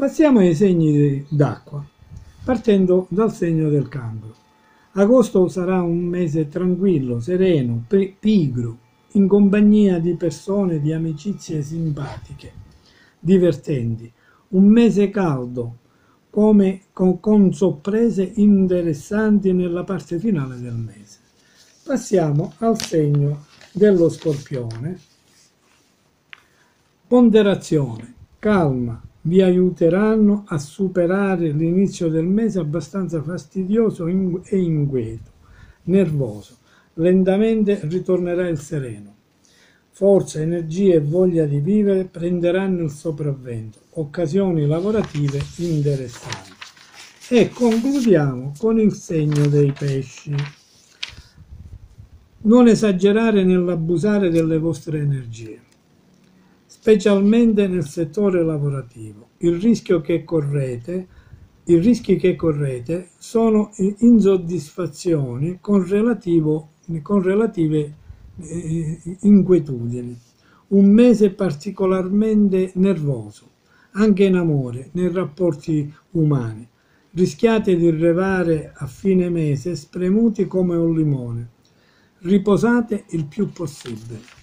Passiamo ai segni d'acqua, partendo dal segno del cancro. Agosto sarà un mese tranquillo, sereno, pigro, in compagnia di persone di amicizie simpatiche, divertenti. Un mese caldo, come con, con sorprese interessanti nella parte finale del mese. Passiamo al segno dello scorpione. Ponderazione, calma, vi aiuteranno a superare l'inizio del mese abbastanza fastidioso e inquieto, nervoso. Lentamente ritornerà il sereno. Forza, energia e voglia di vivere prenderanno il sopravvento, occasioni lavorative interessanti. E concludiamo con il segno dei pesci. Non esagerare nell'abusare delle vostre energie specialmente nel settore lavorativo. Correte, I rischi che correte sono insoddisfazioni con, relativo, con relative eh, inquietudini. Un mese particolarmente nervoso, anche in amore, nei rapporti umani. Rischiate di arrivare a fine mese spremuti come un limone. Riposate il più possibile.